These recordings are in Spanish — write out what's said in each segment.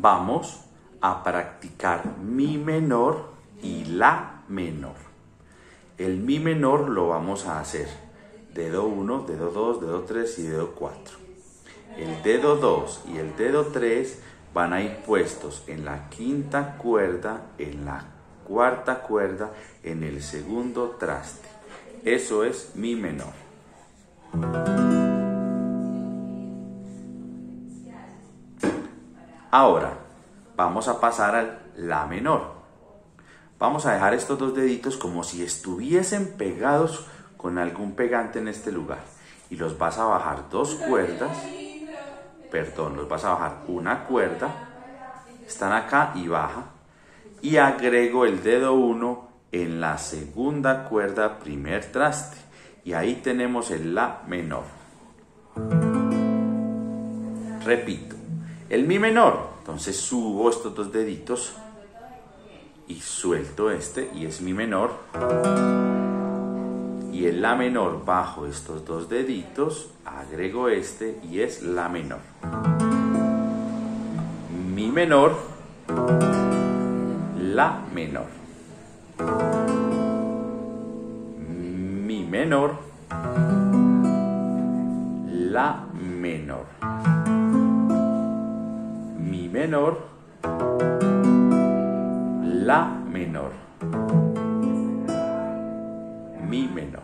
vamos a practicar mi menor y la menor. El mi menor lo vamos a hacer dedo 1, dedo 2, dedo 3 y dedo 4. El dedo 2 y el dedo 3 van a ir puestos en la quinta cuerda, en la cuarta cuerda, en el segundo traste. Eso es mi menor. Ahora vamos a pasar al la menor. Vamos a dejar estos dos deditos como si estuviesen pegados con algún pegante en este lugar. Y los vas a bajar dos cuerdas. Perdón, los vas a bajar una cuerda. Están acá y baja. Y agrego el dedo 1 en la segunda cuerda, primer traste. Y ahí tenemos el La menor. Repito, el Mi menor. Entonces subo estos dos deditos y suelto este y es Mi menor. Y el La menor bajo estos dos deditos, agrego este y es La menor. Mi menor, La menor. Mi menor, La menor. Menor, La menor. Mi menor.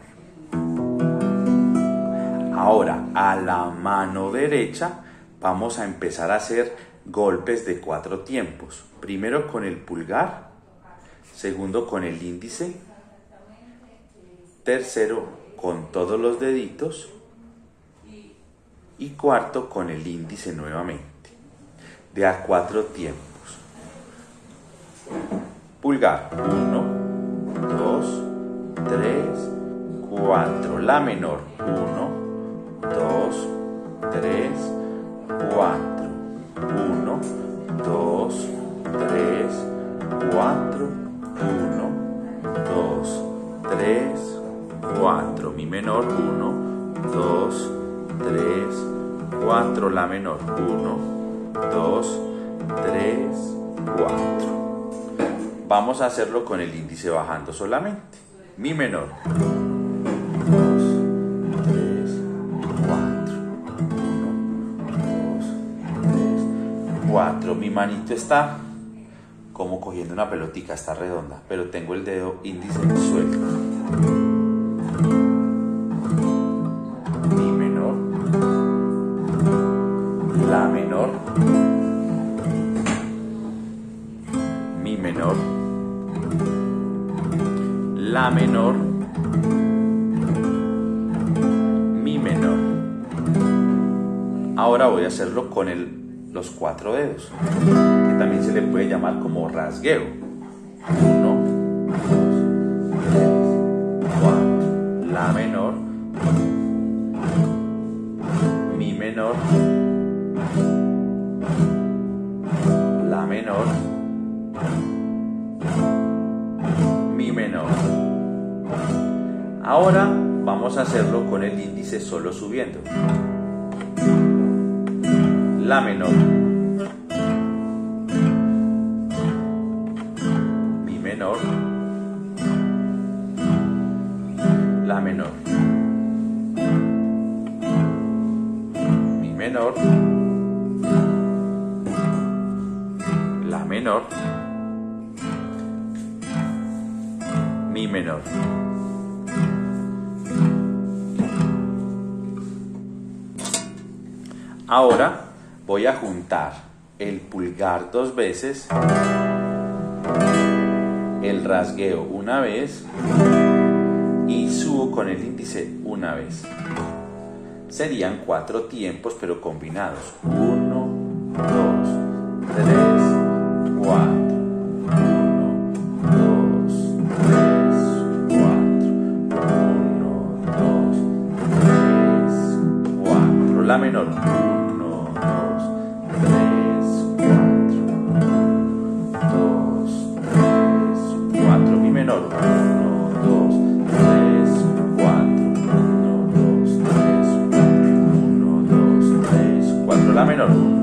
Ahora, a la mano derecha vamos a empezar a hacer golpes de cuatro tiempos. Primero con el pulgar, segundo con el índice, tercero con todos los deditos y cuarto con el índice nuevamente. De a cuatro tiempos. Pulgar, 1, 2, 3, 4. La menor, 1, 2, 3, 4. 1, 2, 3, 4. 1, 2, 3, 4. Mi menor, 1, 2, 3, 4. La menor, 1, 2, 3, 4. Vamos a hacerlo con el índice bajando solamente. Mi menor. 2, 3, 4. 1, 2, 3, 4. Mi manito está como cogiendo una pelotica, está redonda, pero tengo el dedo índice suelto. Menor. La menor. Mi menor. Ahora voy a hacerlo con el, los cuatro dedos, que también se le puede llamar como rasgueo. Mi menor. Ahora vamos a hacerlo con el índice solo subiendo. La menor. Mi menor. La menor. Mi menor. La menor. Mi menor. Ahora voy a juntar el pulgar dos veces, el rasgueo una vez y subo con el índice una vez. Serían cuatro tiempos pero combinados. Uno, Hallelujah.